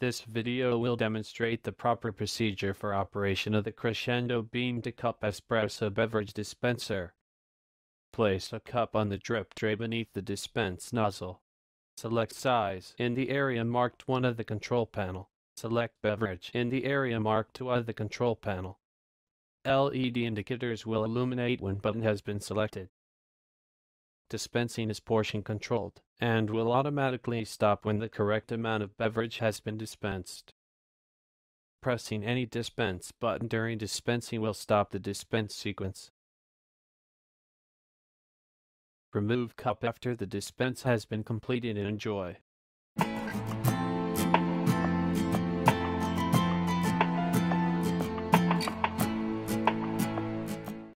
This video will demonstrate the proper procedure for operation of the Crescendo Bean to Cup Espresso Beverage Dispenser. Place a cup on the drip tray beneath the dispense nozzle. Select size in the area marked 1 of the control panel. Select beverage in the area marked 2 of the control panel. LED indicators will illuminate when button has been selected. Dispensing is portion controlled and will automatically stop when the correct amount of beverage has been dispensed. Pressing any dispense button during dispensing will stop the dispense sequence. Remove cup after the dispense has been completed and enjoy.